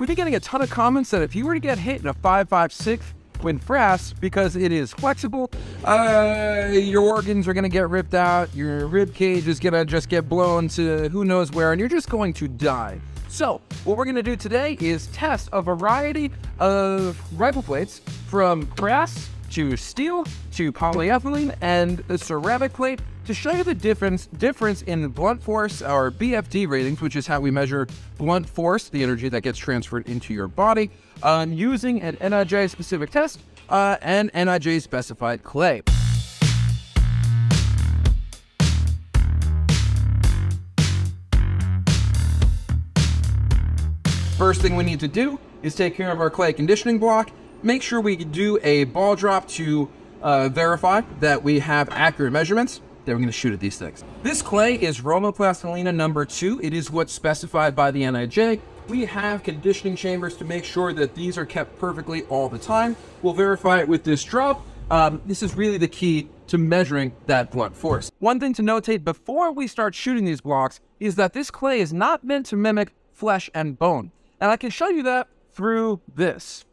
we've been getting a ton of comments that if you were to get hit in a 5.56 when FRAS, because it is flexible, uh, your organs are going to get ripped out, your rib cage is going to just get blown to who knows where, and you're just going to die. So, what we're going to do today is test a variety of rifle plates from FRAS to steel to polyethylene and the ceramic plate to show you the difference difference in blunt force or BFD ratings, which is how we measure blunt force, the energy that gets transferred into your body, uh, using an NIJ specific test uh, and NIJ specified clay. First thing we need to do is take care of our clay conditioning block. Make sure we do a ball drop to uh, verify that we have accurate measurements. Then we're going to shoot at these things. This clay is Roma Plastilina number two. It is what's specified by the NIJ. We have conditioning chambers to make sure that these are kept perfectly all the time. We'll verify it with this drop. Um, this is really the key to measuring that blunt force. One thing to notate before we start shooting these blocks is that this clay is not meant to mimic flesh and bone. And I can show you that through this.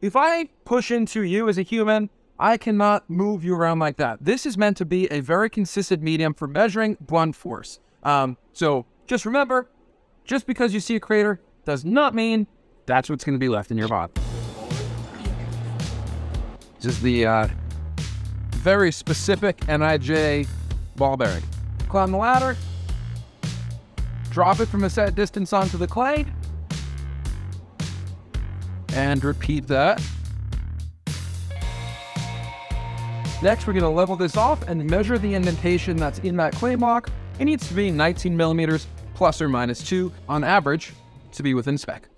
If I push into you as a human, I cannot move you around like that. This is meant to be a very consistent medium for measuring blunt force. Um, so just remember, just because you see a crater does not mean that's what's going to be left in your body. This is the uh, very specific NIJ ball bearing. Climb the ladder, drop it from a set distance onto the clay, and repeat that. Next, we're going to level this off and measure the indentation that's in that clay block. It needs to be 19 millimeters plus or minus 2 on average to be within spec.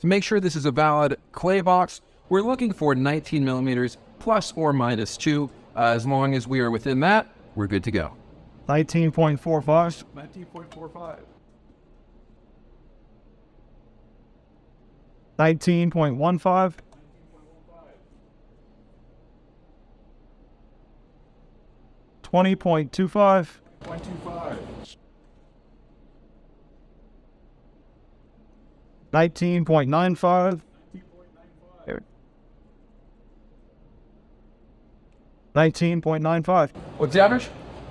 To make sure this is a valid clay box, we're looking for 19 millimeters plus or minus 2. Uh, as long as we are within that, we're good to go. 19.45. 19.45. 19.15. 20.25. 19.95. 19.95. What's the average?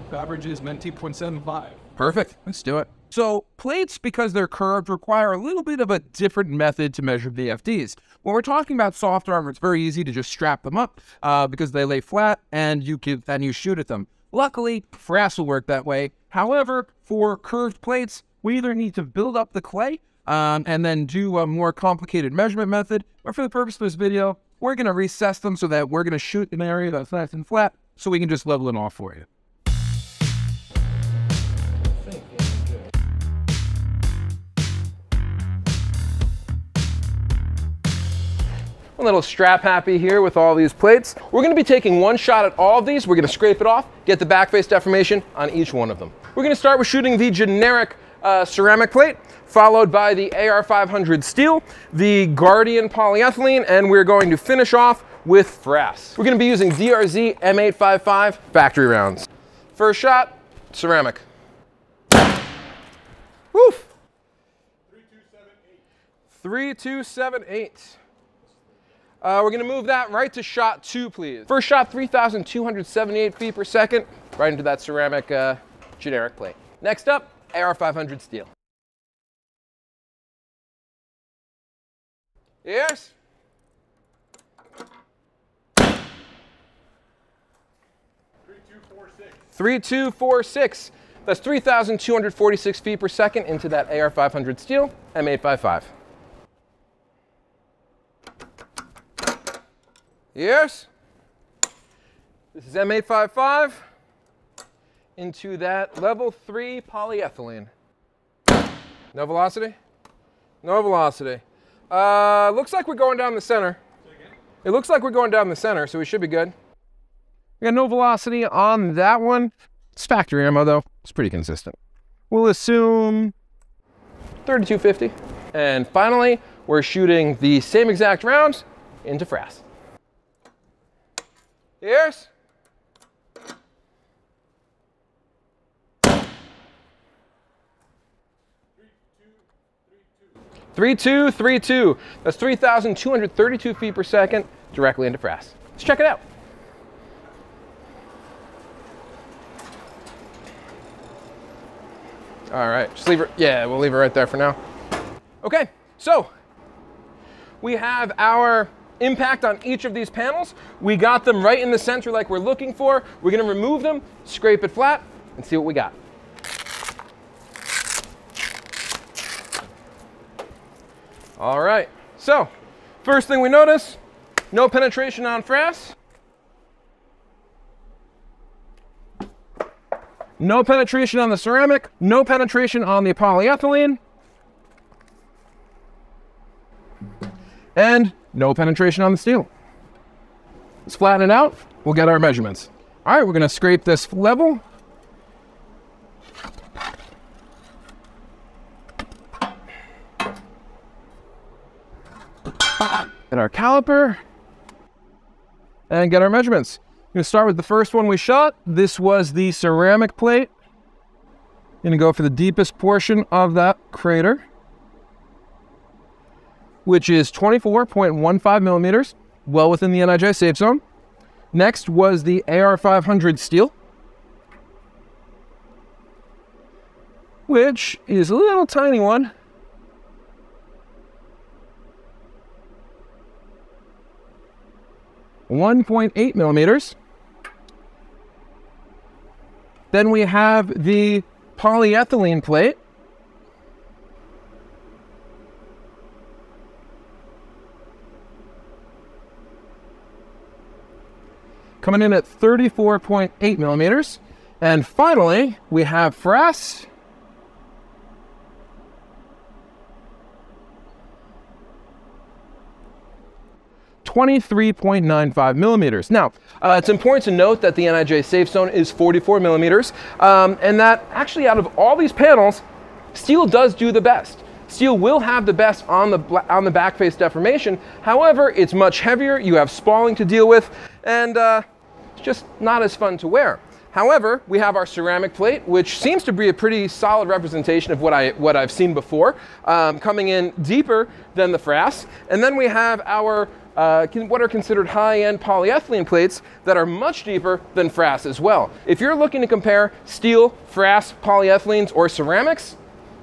The average is 19.75. Perfect. Let's do it. So plates, because they're curved, require a little bit of a different method to measure BFDs. When we're talking about soft armor, it's very easy to just strap them up uh, because they lay flat and you can and you shoot at them. Luckily, FRAS will work that way. However, for curved plates, we either need to build up the clay um, and then do a more complicated measurement method, or for the purpose of this video, we're going to recess them so that we're going to shoot an area that's nice and flat so we can just level it off for you. A little strap happy here with all these plates. We're gonna be taking one shot at all of these. We're gonna scrape it off, get the back face deformation on each one of them. We're gonna start with shooting the generic uh, ceramic plate, followed by the AR500 steel, the Guardian polyethylene, and we're going to finish off with FRAS. We're gonna be using DRZ M855 factory rounds. First shot, ceramic. Woof. 3278. Uh, we're gonna move that right to shot two, please. First shot, 3,278 feet per second, right into that ceramic uh, generic plate. Next up, AR500 steel. Yes? Three, two, four, six. That's 3,246 feet per second into that AR500 steel, M855. Yes? This is M855 into that level 3 polyethylene. No velocity? No velocity. Uh, looks like we're going down the center. It looks like we're going down the center, so we should be good. We got no velocity on that one. It's factory ammo, though. It's pretty consistent. We'll assume 3250. And finally, we're shooting the same exact rounds into FRAS. Yes? 3232. That's 3,232 feet per second directly into FRAS. Let's check it out. All right, just leave it, yeah, we'll leave it right there for now. Okay, so we have our impact on each of these panels. We got them right in the center like we're looking for. We're gonna remove them, scrape it flat, and see what we got. All right, so first thing we notice, no penetration on FRAS. No penetration on the ceramic, no penetration on the polyethylene, and no penetration on the steel. Let's flatten it out, we'll get our measurements. All right, we're gonna scrape this level. Get our caliper and get our measurements. I'm gonna start with the first one we shot. This was the ceramic plate. Gonna go for the deepest portion of that crater, which is 24.15 millimeters, well within the NIJ safe zone. Next was the AR500 steel, which is a little tiny one. One point eight millimeters. Then we have the polyethylene plate. Coming in at 34.8 millimeters. And finally, we have FRAS. Twenty-three point nine five millimeters. Now, uh, it's important to note that the NIJ safe zone is 44 millimeters, um, and that actually out of all these panels, steel does do the best. Steel will have the best on the on the back face deformation. However, it's much heavier. You have spalling to deal with, and uh, it's just not as fun to wear. However, we have our ceramic plate, which seems to be a pretty solid representation of what, I, what I've seen before, um, coming in deeper than the FRAS. And then we have our uh, what are considered high-end polyethylene plates that are much deeper than FRAS as well. If you're looking to compare steel, FRAS, polyethylenes, or ceramics,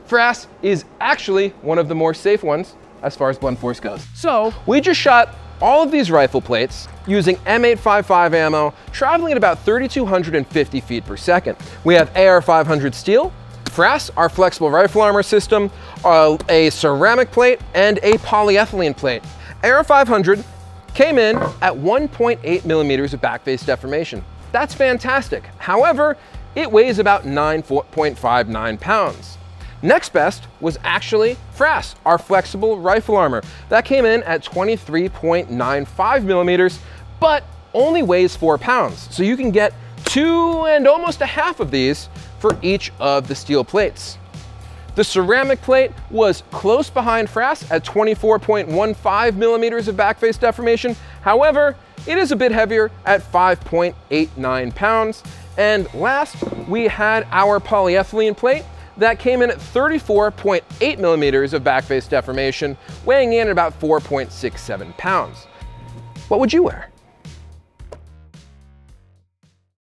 FRAS is actually one of the more safe ones as far as blunt force goes. So we just shot all of these rifle plates using M855 ammo, traveling at about 3,250 feet per second. We have AR500 steel, FRAS, our flexible rifle armor system, uh, a ceramic plate, and a polyethylene plate. AR500 came in at 1.8 millimeters of backface deformation. That's fantastic. However, it weighs about 9.59 pounds. Next best was actually FRAS, our flexible rifle armor. That came in at 23.95 millimeters, but only weighs four pounds. So you can get two and almost a half of these for each of the steel plates. The ceramic plate was close behind FRAS at 24.15 millimeters of backface deformation. However, it is a bit heavier at 5.89 pounds. And last, we had our polyethylene plate that came in at 34.8 millimeters of backface deformation, weighing in at about 4.67 pounds. What would you wear?